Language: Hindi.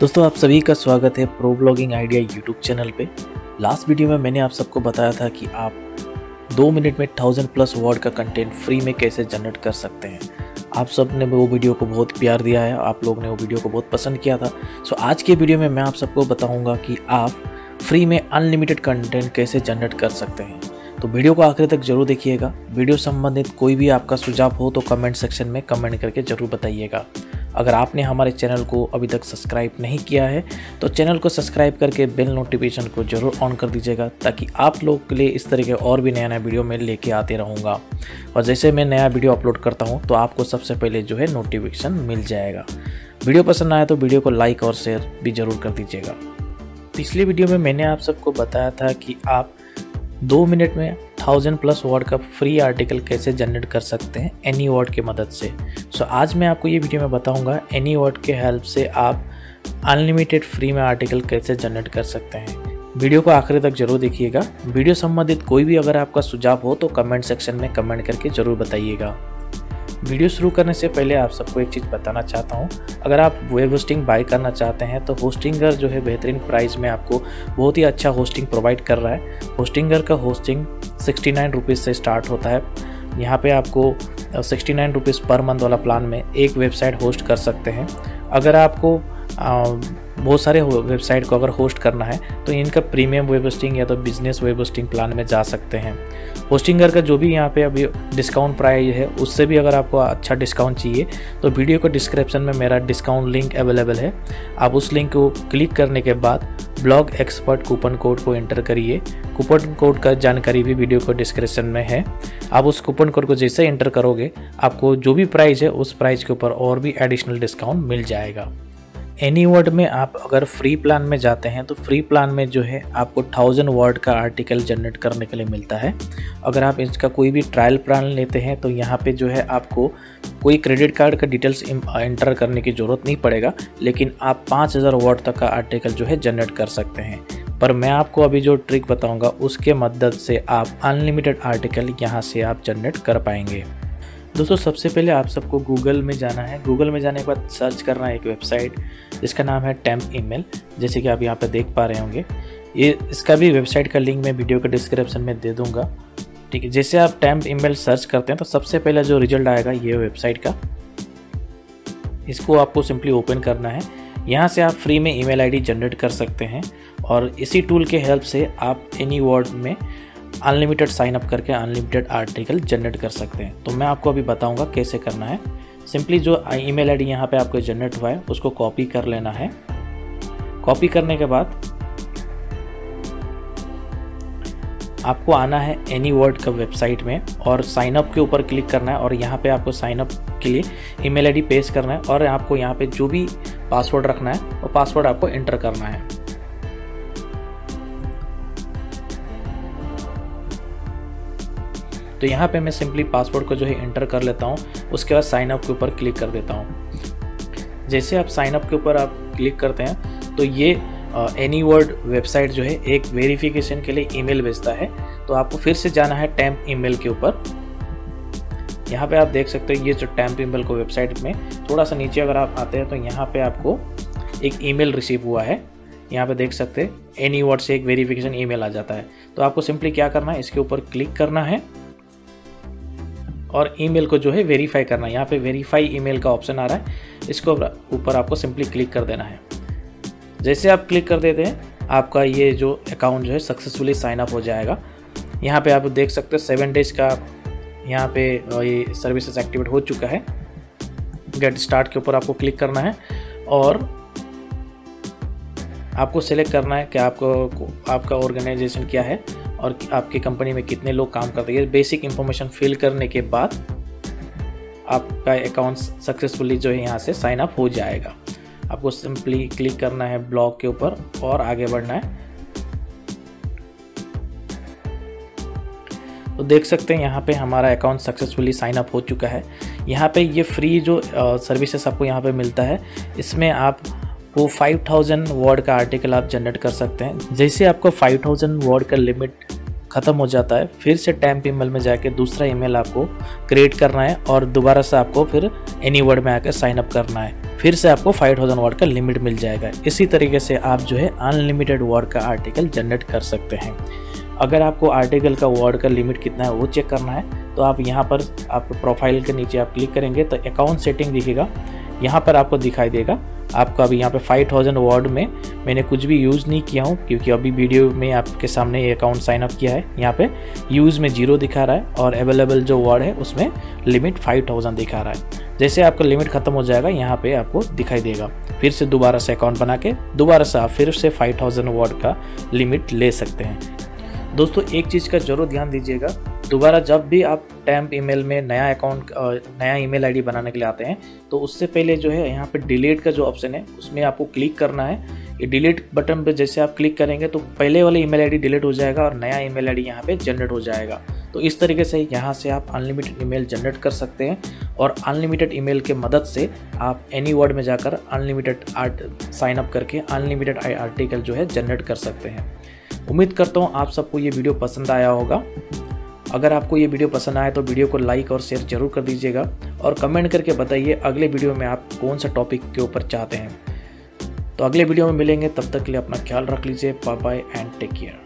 दोस्तों, आप सभी का स्वागत है pro blogging idea YouTube channel पे। लास्ट वीडियो में मैंने आप सबको बताया था कि आप दो मिनट में थाउज़ेंड प्लस वर्ड का कंटेंट फ्री में कैसे जनरेट कर सकते हैं। आप सबने वो वीडियो को बहुत प्यार दिया है, आप लोग ने वो वीडियो को बहुत पसंद किया था। सो आज के वीडियो में मैं आप सबको बताऊँगा कि आप फ्री में अनलिमिटेड कंटेंट कैसे जनरेट कर सकते हैं। तो वीडियो को आखिर तक ज़रूर देखिएगा। वीडियो संबंधित कोई भी आपका सुझाव हो तो कमेंट सेक्शन में कमेंट करके ज़रूर बताइएगा। अगर आपने हमारे चैनल को अभी तक सब्सक्राइब नहीं किया है तो चैनल को सब्सक्राइब करके बेल नोटिफिकेशन को ज़रूर ऑन कर दीजिएगा, ताकि आप लोग के लिए इस तरह के और भी नया नया वीडियो मैं लेके आते रहूँगा। और जैसे मैं नया वीडियो अपलोड करता हूँ तो आपको सबसे पहले जो है नोटिफिकेशन मिल जाएगा। वीडियो पसंद आए तो वीडियो को लाइक और शेयर भी ज़रूर कर दीजिएगा। पिछले वीडियो में मैंने आप सबको बताया था कि आप दो मिनट में थाउज़ेंड प्लस वर्ड का फ्री आर्टिकल कैसे जनरेट कर सकते हैं एनी वर्ड की मदद से। सो so, आज मैं आपको ये वीडियो में बताऊँगा एनी वर्ड के हेल्प से आप अनलिमिटेड फ्री में आर्टिकल कैसे जनरेट कर सकते हैं। वीडियो को आखिर तक ज़रूर देखिएगा। वीडियो संबंधित कोई भी अगर आपका सुझाव हो तो कमेंट सेक्शन में कमेंट करके ज़रूर बताइएगा। वीडियो शुरू करने से पहले आप सबको एक चीज़ बताना चाहता हूँ। अगर आप वेब होस्टिंग बाय करना चाहते हैं तो होस्टिंगर जो है बेहतरीन प्राइस में आपको बहुत ही अच्छा होस्टिंग प्रोवाइड कर रहा है। होस्टिंगर का होस्टिंग सिक्सटी नाइन से स्टार्ट होता है। यहाँ पे आपको sixty nine rupees per month वाला प्लान में एक वेबसाइट होस्ट कर सकते हैं। अगर आपको बहुत सारे वेबसाइट को अगर होस्ट करना है तो इनका प्रीमियम वेब होस्टिंग या तो बिज़नेस वेब होस्टिंग प्लान में जा सकते हैं। होस्टिंगर का जो भी यहाँ पे अभी डिस्काउंट प्राइस है, उससे भी अगर आपको अच्छा डिस्काउंट चाहिए तो वीडियो को डिस्क्रिप्शन में मेरा डिस्काउंट लिंक अवेलेबल है। आप उस लिंक को क्लिक करने के बाद ब्लॉग एक्सपर्ट कूपन कोड को एंटर करिए। कूपन कोड का जानकारी भी वीडियो को डिस्क्रिप्शन में है। आप उस कूपन कोड को जैसे एंटर करोगे, आपको जो भी प्राइस है, उस प्राइस के ऊपर और भी एडिशनल डिस्काउंट मिल जाएगा। एनी वर्ड में आप अगर फ्री प्लान में जाते हैं तो फ्री प्लान में जो है आपको थाउज़ेंड वर्ड का आर्टिकल जनरेट करने के लिए मिलता है। अगर आप इसका कोई भी ट्रायल प्लान लेते हैं तो यहाँ पे जो है आपको कोई क्रेडिट कार्ड का डिटेल्स एंटर करने की ज़रूरत नहीं पड़ेगा, लेकिन आप 5000 वर्ड तक का आर्टिकल जो है जनरेट कर सकते हैं। पर मैं आपको अभी जो ट्रिक बताऊँगा, उसके मदद से आप अनलिमिटेड आर्टिकल यहाँ से आप जनरेट कर पाएँगे। दोस्तों, सबसे पहले आप सबको गूगल में जाना है। गूगल में जाने के बाद सर्च करना है एक वेबसाइट जिसका नाम है टेम्प ईमेल जैसे कि आप यहाँ पर देख पा रहे होंगे। ये, इसका भी वेबसाइट का लिंक मैं वीडियो के डिस्क्रिप्शन में दे दूँगा। ठीक है, जैसे आप टैम्प ईमेल सर्च करते हैं तो सबसे पहले जो रिज़ल्ट आएगा, ये वेबसाइट का। इसको आपको सिंपली ओपन करना है। यहाँ से आप फ्री में ईमेल आईडी जनरेट कर सकते हैं। और इसी टूल के हेल्प से आप एनी वर्ड में अनलिमिटेड साइन अप करके अनलिमिटेड आर्टिकल जनरेट कर सकते हैं। तो मैं आपको अभी बताऊँगा कैसे करना है। सिंपली जो ई ईमेल आईडी यहाँ पे आपको जनरेट हुआ है, उसको कॉपी कर लेना है। कॉपी करने के बाद आपको आना है एनी वर्ड का वेबसाइट में और साइन अप के ऊपर क्लिक करना है और यहाँ पे आपको साइन अप के लिए ईमेल आईडी पेस्ट करना है और आपको यहाँ पे जो भी पासवर्ड रखना है, वो पासवर्ड आपको एंटर करना है। तो यहाँ पे मैं सिंपली पासवर्ड को जो है एंटर कर लेता हूँ, उसके बाद साइन अप के ऊपर क्लिक कर देता हूँ। जैसे आप साइन अप के ऊपर आप क्लिक करते हैं तो ये एनी वर्ड वेबसाइट जो है एक वेरिफिकेशन के लिए ईमेल भेजता है। तो आपको फिर से जाना है टैम्प ईमेल के ऊपर। यहाँ पे आप देख सकते हो ये जो टैम्प ईमेल को वेबसाइट में थोड़ा सा नीचे अगर आप आते हैं तो यहाँ पे आपको एक ईमेल रिसीव हुआ है। यहाँ पे देख सकते हैं एनी वर्ड से एक वेरिफिकेशन ईमेल आ जाता है। तो आपको सिंपली क्या करना है, इसके ऊपर क्लिक करना है। और ईमेल को जो है वेरीफाई करना है। यहाँ पे वेरीफाई ईमेल का ऑप्शन आ रहा है। इसको ऊपर आपको सिंपली क्लिक कर देना है। जैसे आप क्लिक कर देते हैं, आपका ये जो अकाउंट जो है सक्सेसफुली साइन अप हो जाएगा। यहाँ पे आप देख सकते हैं सेवन डेज़ का यहाँ पे ये सर्विसेज़ एक्टिवेट हो चुका है। गेट स्टार्ट के ऊपर आपको क्लिक करना है और आपको सेलेक्ट करना है कि आपको, आपका ऑर्गेनाइजेशन क्या है। और आपकी कंपनी में कितने लोग काम करते हैं। बेसिक इंफॉर्मेशन फिल करने के बाद आपका अकाउंट सक्सेसफुली जो है यहाँ से साइन अप हो जाएगा। आपको सिंपली क्लिक करना है ब्लॉग के ऊपर और आगे बढ़ना है। तो देख सकते हैं यहाँ पे हमारा अकाउंट सक्सेसफुली साइन अप हो चुका है। यहाँ पे ये फ्री जो सर्विसेज़ आपको यहाँ पे मिलता है। इसमें आप वो 5000 वर्ड का आर्टिकल आप जनरेट कर सकते हैं। जैसे आपको 5000 वर्ड का लिमिट ख़त्म हो जाता है, फिर से टैम्प ईमेल में जाके दूसरा ईमेल आपको क्रिएट करना है और दोबारा से आपको फिर एनी वर्ड में आकर साइन अप करना है। फिर से आपको 5000 वर्ड का लिमिट मिल जाएगा। इसी तरीके से आप जो है अनलिमिटेड वर्ड का आर्टिकल जनरेट कर सकते हैं। अगर आपको आर्टिकल का वर्ड का लिमिट कितना है, वो चेक करना है तो आप यहाँ पर आप प्रोफ़ाइल के नीचे आप क्लिक करेंगे तो अकाउंट सेटिंग दिखेगा। यहाँ पर आपको दिखाई देगा। आपका अभी यहाँ पे 5000 थाउज़ेंड वर्ड में मैंने कुछ भी यूज़ नहीं किया हूँ, क्योंकि अभी वीडियो में आपके सामने ये अकाउंट साइन अप किया है। यहाँ पे यूज़ में ज़ीरो दिखा रहा है और अवेलेबल जो वर्ड है, उसमें लिमिट 5000 दिखा रहा है। जैसे आपका लिमिट ख़त्म हो जाएगा, यहाँ पे आपको दिखाई देगा। फिर से दोबारा से अकाउंट बना के, दोबारा से आप फिर से फाइव वर्ड का लिमिट ले सकते हैं। दोस्तों, एक चीज़ का ज़रूर ध्यान दीजिएगा दोबारा जब भी आप टैम्प ईमेल में नया अकाउंट नया ईमेल आईडी बनाने के लिए आते हैं तो उससे पहले जो है, यहाँ पे डिलीट का जो ऑप्शन है, उसमें आपको क्लिक करना है। ये डिलीट बटन पे जैसे आप क्लिक करेंगे तो पहले वाला ईमेल आईडी डिलीट हो जाएगा और नया ईमेल आईडी यहाँ पे जनरेट हो जाएगा। तो इस तरीके से यहाँ से आप अनलिमिटेड ईमेल जनरेट कर सकते हैं और अनलिमिटेड ईमेल के मदद से आप एनी वर्ड में जाकर अनलिमिटेड आर्ट साइन अप करके अनलिमिटेड आर्टिकल जो है जनरेट कर सकते हैं। उम्मीद करता हूँ आप सबको ये वीडियो पसंद आया होगा। अगर आपको ये वीडियो पसंद आए तो वीडियो को लाइक और शेयर ज़रूर कर दीजिएगा और कमेंट करके बताइए अगले वीडियो में आप कौन सा टॉपिक के ऊपर चाहते हैं। तो अगले वीडियो में मिलेंगे, तब तक के लिए अपना ख्याल रख लीजिए bye bye and take care